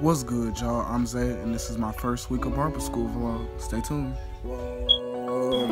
What's good, y'all? I'm Zay, and this is my first week of barber school vlog. Stay tuned. Whoa,